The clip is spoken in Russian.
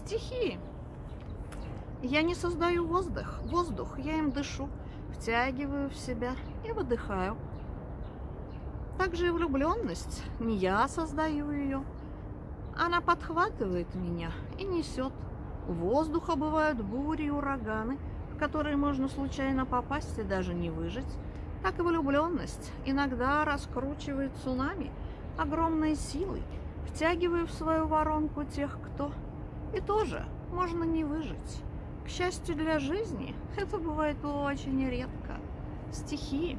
Стихии. Я не создаю воздух, воздух, я им дышу, втягиваю в себя и выдыхаю. Также и влюбленность. Не я создаю ее. Она подхватывает меня и несет. У воздуха бывают бури и ураганы, в которые можно случайно попасть и даже не выжить. Так и влюбленность иногда раскручивает цунами огромной силой, втягивая в свою воронку тех, кто... И тоже можно не выжить. К счастью для жизни, это бывает очень редко. Стихии